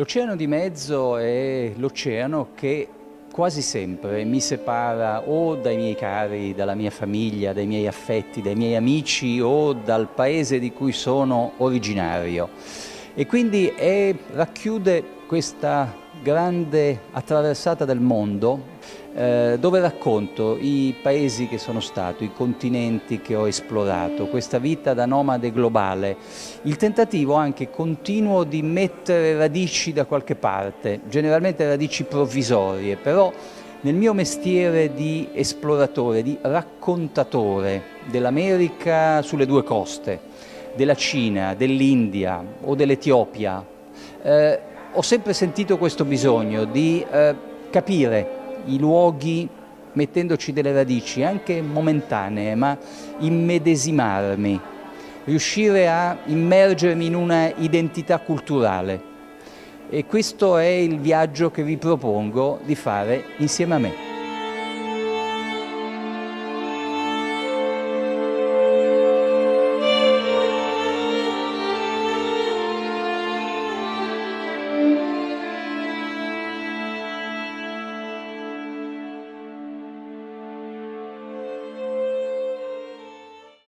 L'oceano di mezzo è l'oceano che quasi sempre mi separa o dai miei cari, dalla mia famiglia, dai miei affetti, dai miei amici o dal paese di cui sono originario. E quindi è, racchiude questa grande attraversata del mondo eh, dove racconto i paesi che sono stato, i continenti che ho esplorato, questa vita da nomade globale, il tentativo anche continuo di mettere radici da qualche parte, generalmente radici provvisorie, però nel mio mestiere di esploratore, di raccontatore dell'America sulle due coste, della Cina, dell'India o dell'Etiopia, eh, ho sempre sentito questo bisogno di eh, capire i luoghi mettendoci delle radici, anche momentanee, ma immedesimarmi, riuscire a immergermi in una identità culturale. E questo è il viaggio che vi propongo di fare insieme a me.